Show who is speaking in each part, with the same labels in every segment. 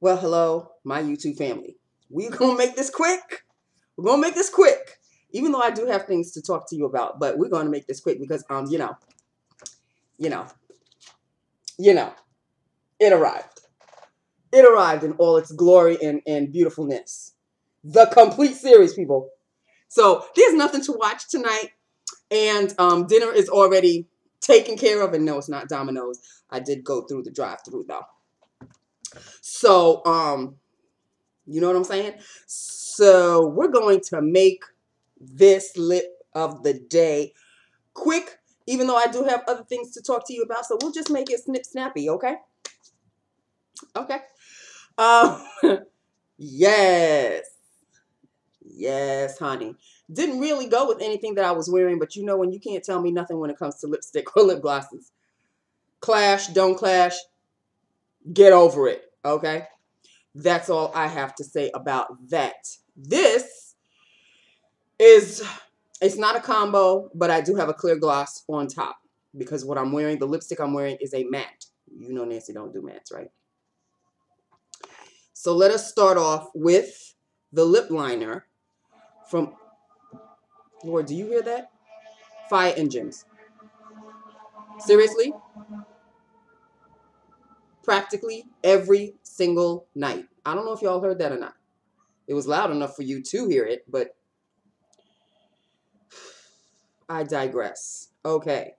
Speaker 1: Well, hello, my YouTube family. We're going to make this quick. We're going to make this quick. Even though I do have things to talk to you about, but we're going to make this quick because, um, you know, you know, you know, it arrived. It arrived in all its glory and, and beautifulness. The complete series, people. So there's nothing to watch tonight. And um, dinner is already taken care of. And no, it's not Domino's. I did go through the drive through though. So, um, you know what I'm saying? So we're going to make this lip of the day quick, even though I do have other things to talk to you about. So we'll just make it snip snappy, okay? Okay. Um, yes. Yes, honey. Didn't really go with anything that I was wearing, but you know when you can't tell me nothing when it comes to lipstick or lip glosses. Clash, don't clash, get over it, okay? That's all I have to say about that. This is, it's not a combo, but I do have a clear gloss on top because what I'm wearing, the lipstick I'm wearing is a matte. You know Nancy don't do mattes, right? So let us start off with the lip liner from, Lord, do you hear that? Fire engines. Seriously? Practically every single night. I don't know if y'all heard that or not. It was loud enough for you to hear it, but I digress. Okay.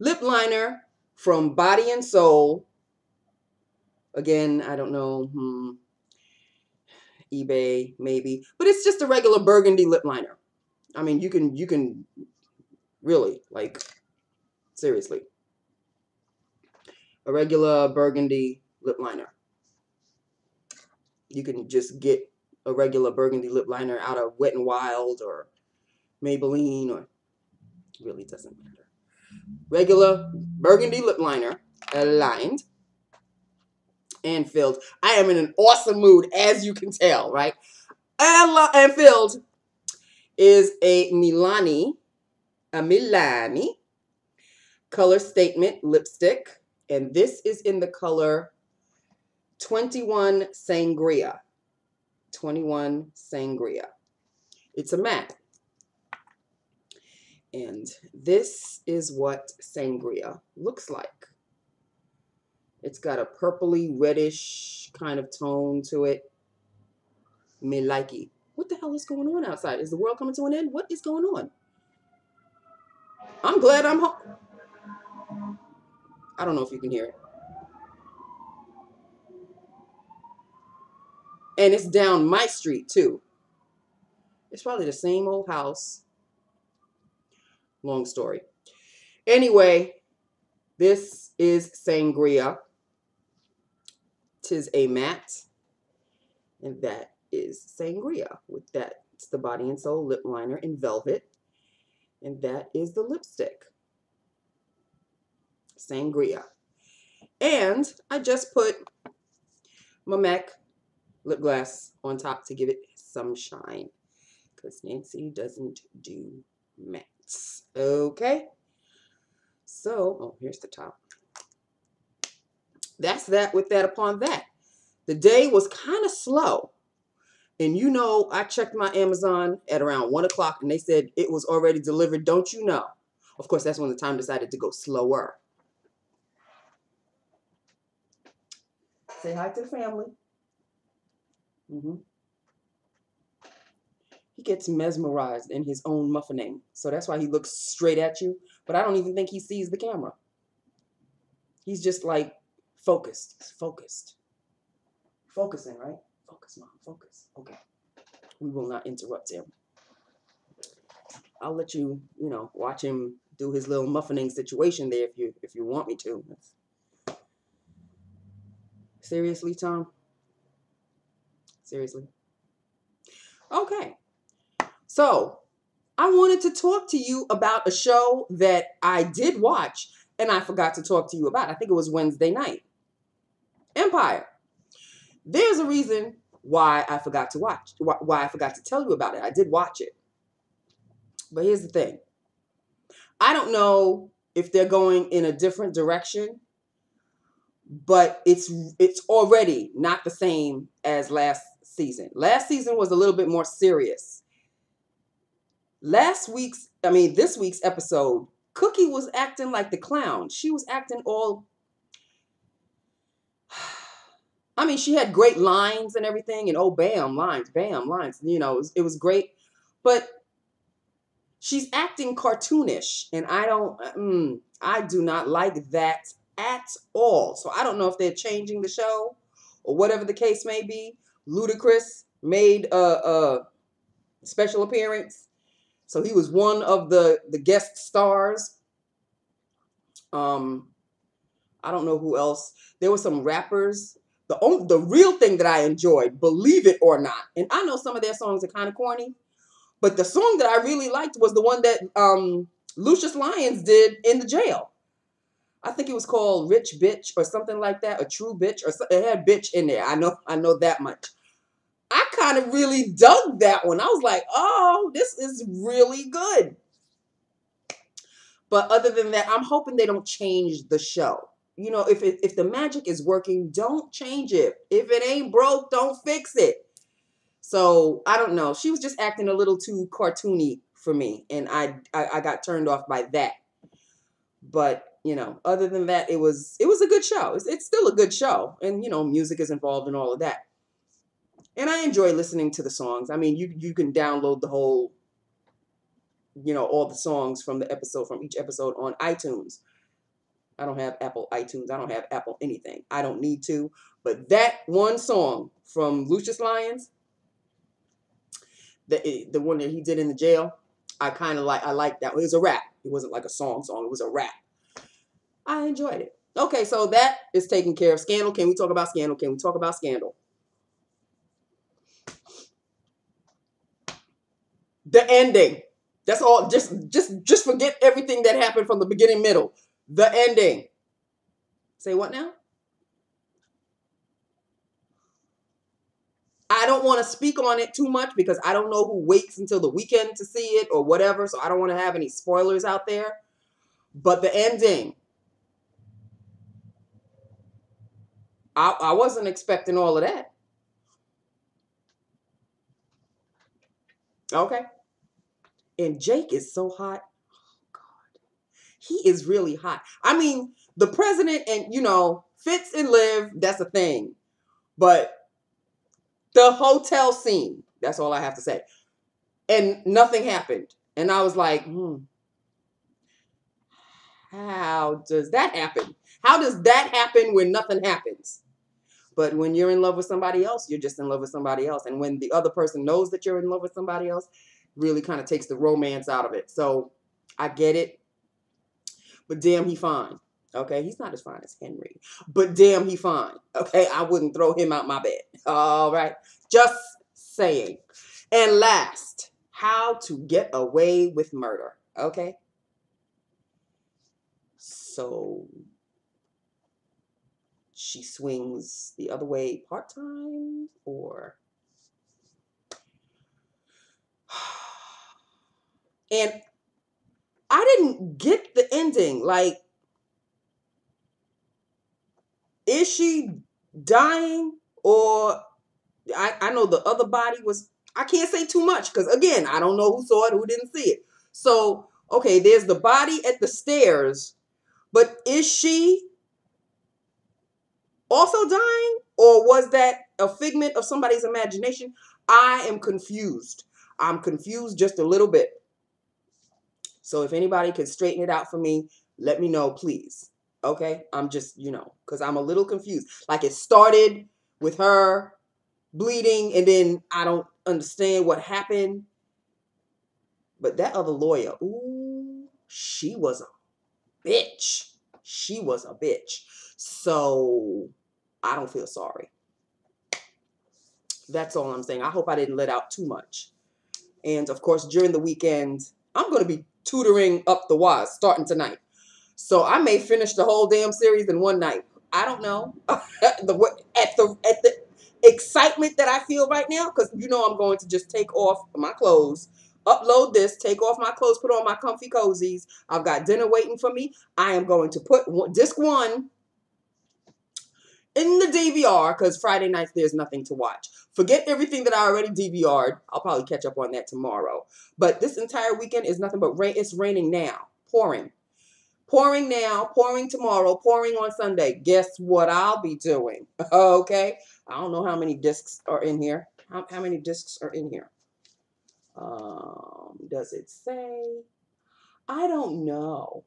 Speaker 1: Lip liner from Body and Soul. Again, I don't know. Hmm, eBay, maybe. But it's just a regular burgundy lip liner. I mean, you can, you can really, like, seriously. A regular burgundy lip liner. You can just get a regular burgundy lip liner out of Wet n Wild or Maybelline or really doesn't matter. Regular burgundy lip liner, aligned and filled. I am in an awesome mood, as you can tell, right? And, filled is a Milani, a Milani color statement lipstick. And this is in the color 21 Sangria. 21 Sangria. It's a matte. And this is what Sangria looks like. It's got a purpley reddish kind of tone to it. Me likey. What the hell is going on outside? Is the world coming to an end? What is going on? I'm glad I'm home. I don't know if you can hear it. And it's down my street too. It's probably the same old house. Long story. Anyway, this is Sangria. Tis a mat. And that is Sangria with that. It's the Body and Soul lip liner in velvet. And that is the lipstick. Sangria. And I just put my MAC lip gloss on top to give it some shine. Because Nancy doesn't do mattes. Okay. So, oh, here's the top that's that with that upon that. The day was kind of slow. And you know, I checked my Amazon at around 1 o'clock and they said it was already delivered. Don't you know? Of course, that's when the time decided to go slower. Say hi to the family. Mm-hmm. He gets mesmerized in his own muffining. So that's why he looks straight at you. But I don't even think he sees the camera. He's just like Focused. Focused. Focusing, right? Focus, mom. Focus. Okay. We will not interrupt him. I'll let you, you know, watch him do his little muffining situation there if you if you want me to. Seriously, Tom? Seriously? Okay. So, I wanted to talk to you about a show that I did watch and I forgot to talk to you about. I think it was Wednesday night. Empire. There's a reason why I forgot to watch, why I forgot to tell you about it. I did watch it. But here's the thing I don't know if they're going in a different direction, but it's it's already not the same as last season. Last season was a little bit more serious. Last week's, I mean, this week's episode, Cookie was acting like the clown. She was acting all. I mean, she had great lines and everything, and oh, bam, lines, bam, lines. You know, it was, it was great, but she's acting cartoonish, and I don't, mm, I do not like that at all. So I don't know if they're changing the show or whatever the case may be. Ludacris made a, a special appearance, so he was one of the the guest stars. Um, I don't know who else. There were some rappers. The only, the real thing that I enjoyed, believe it or not, and I know some of their songs are kind of corny, but the song that I really liked was the one that um, Lucious Lyons did in the jail. I think it was called Rich Bitch or something like that, a True Bitch, or it had bitch in there. I know, I know that much. I kind of really dug that one. I was like, oh, this is really good. But other than that, I'm hoping they don't change the show. You know, if it, if the magic is working, don't change it. If it ain't broke, don't fix it. So I don't know. She was just acting a little too cartoony for me, and I I, I got turned off by that. But you know, other than that, it was it was a good show. It's, it's still a good show, and you know, music is involved in all of that. And I enjoy listening to the songs. I mean, you you can download the whole, you know, all the songs from the episode from each episode on iTunes. I don't have Apple iTunes. I don't have Apple anything. I don't need to. But that one song from Lucious Lyons, the eh, the one that he did in the jail, I kind of like. I like that. It was a rap. It wasn't like a song song. It was a rap. I enjoyed it. Okay, so that is taken care of. Scandal. Can we talk about Scandal? Can we talk about Scandal? The ending. That's all. Just just just forget everything that happened from the beginning, middle. The ending. Say what now? I don't want to speak on it too much because I don't know who waits until the weekend to see it or whatever. So I don't want to have any spoilers out there. But the ending, I, I wasn't expecting all of that. Okay. And Jake is so hot. Oh, God. He is really hot. I mean, the president and, you know, Fitz and Liv, that's a thing. But the hotel scene, that's all I have to say. And nothing happened. And I was like, hmm, how does that happen? How does that happen when nothing happens? But when you're in love with somebody else, you're just in love with somebody else. And when the other person knows that you're in love with somebody else, really kind of takes the romance out of it. So I get it. But damn, he fine. Okay, he's not as fine as Henry, but damn, he fine. Okay, I wouldn't throw him out my bed. All right, just saying. And last, how to get away with murder. Okay, so she swings the other way part time or and I didn't get the ending. Like, is she dying or I, I know the other body was I can't say too much because again, I don't know who saw it, who didn't see it. So, okay, there's the body at the stairs, but is she also dying? Or was that a figment of somebody's imagination? I am confused. I'm confused just a little bit. So if anybody can straighten it out for me, let me know, please. Okay? I'm just, you know, because I'm a little confused. Like it started with her bleeding, and then I don't understand what happened. But that other lawyer, ooh, she was a bitch. She was a bitch. So I don't feel sorry. That's all I'm saying. I hope I didn't let out too much. And of course, during the weekend, I'm going to be Tudoring up the waz starting tonight. So I may finish the whole damn series in one night. I don't know. the at the at the excitement that I feel right now, because you know I'm going to just take off my clothes, upload this, take off my clothes, put on my comfy cozies. I've got dinner waiting for me. I am going to put disc one in the DVR because Friday nights there's nothing to watch. Forget everything that I already DVR'd. I'll probably catch up on that tomorrow. But this entire weekend is nothing but rain. It's raining now, pouring. Pouring now, pouring tomorrow, pouring on Sunday. Guess what I'll be doing? Okay. I don't know how many discs are in here. How, how many discs are in here? Um, does it say? I don't know.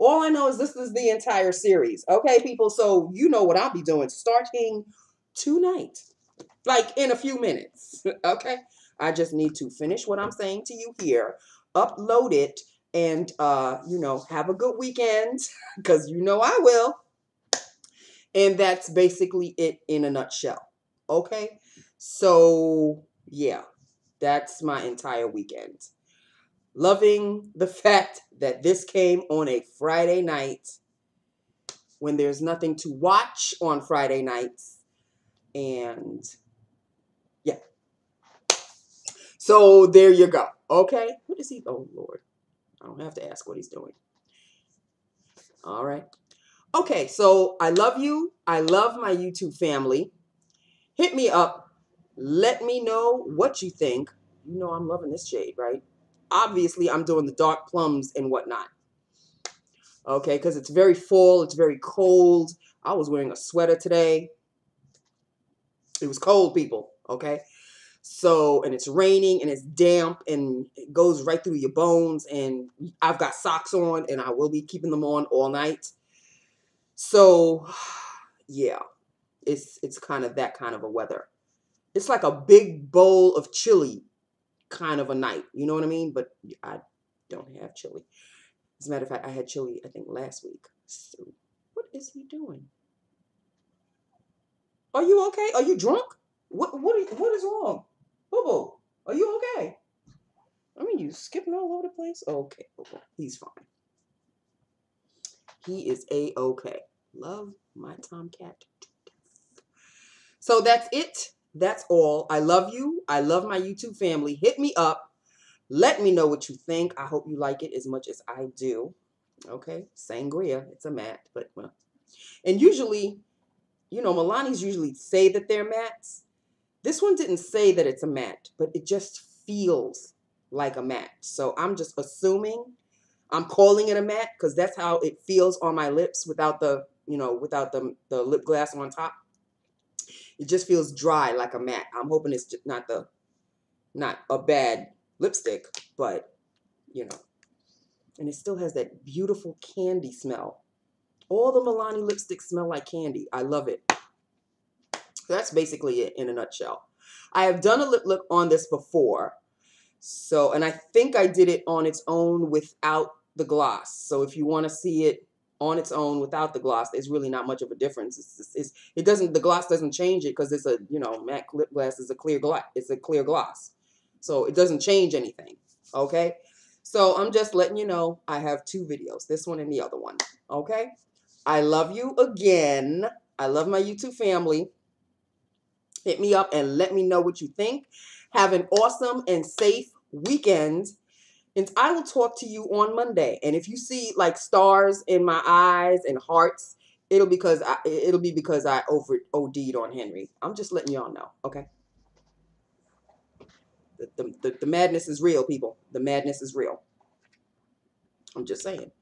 Speaker 1: All I know is this is the entire series. Okay, people. So you know what I'll be doing starting tonight. Like in a few minutes. okay. I just need to finish what I'm saying to you here, upload it, and uh, you know, have a good weekend. Because you know I will. And that's basically it in a nutshell. Okay. So yeah, that's my entire weekend. Loving the fact that this came on a Friday night when there's nothing to watch on Friday nights. And yeah. So there you go. Okay. What is he? Oh, Lord. I don't have to ask what he's doing. All right. Okay. So I love you. I love my YouTube family. Hit me up. Let me know what you think. You know I'm loving this shade, right? Obviously, I'm doing the dark plums and whatnot. Okay, because it's very fall. It's very cold. I was wearing a sweater today. It was cold, people. Okay. So, and it's raining and it's damp and it goes right through your bones. And I've got socks on and I will be keeping them on all night. So, yeah, it's it's kind of that kind of a weather it's like a big bowl of chili kind of a night. You know what I mean? But I don't have chili. As a matter of fact, I had chili, I think, last week. So, what is he doing? Are you okay? Are you drunk? What what, what is wrong? Boo are you okay? I mean, you skipping all over the place? Okay, okay. He's fine. He is a-okay. Love my tomcat. So that's it. That's all. I love you. I love my YouTube family. Hit me up. Let me know what you think. I hope you like it as much as I do. Okay, sangria. It's a matte, but well. And usually, you know, Milani's usually say that they're mattes. This one didn't say that it's a matte, but it just feels like a matte. So I'm just assuming I'm calling it a matte because that's how it feels on my lips without the, you know, without the, the lip glass on top. It just feels dry like a matte. I'm hoping it's not the not a bad lipstick, but you know. And it still has that beautiful candy smell. All the Milani lipsticks smell like candy. I love it. that's basically it in a nutshell. I have done a lip look on this before. So, and I think I did it on its own without the gloss. So if you want to see it on its own without the gloss, there's really not much of a difference. It's, it's, it's it doesn't the gloss doesn't change it because it's a you know matte lip glass is a clear gloss. It's a clear gloss, so it doesn't change anything. Okay, so I'm just letting you know I have two videos, this one and the other one. Okay, I love you again. I love my YouTube family. Hit me up and let me know what you think. Have an awesome and safe weekend and I will talk to you on Monday. And if you see like stars in my eyes and hearts, it'll because I, it'll be because I over OD'd on Henry. I'm just letting y'all know, okay? The, the, the, the madness is real, people. The madness is real. I'm just saying.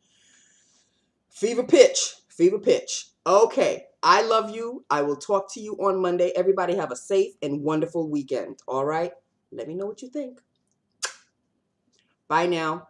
Speaker 1: Fever pitch. Fever pitch. Okay. I love you. I will talk to you on Monday. Everybody have a safe and wonderful weekend. All right? Let me know what you think. Bye now.